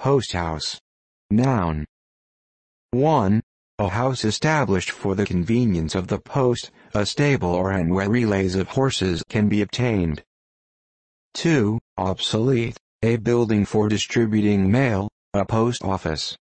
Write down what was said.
Posthouse. Noun. 1. A house established for the convenience of the post, a stable or an where relays of horses can be obtained. 2. Obsolete, a building for distributing mail, a post office.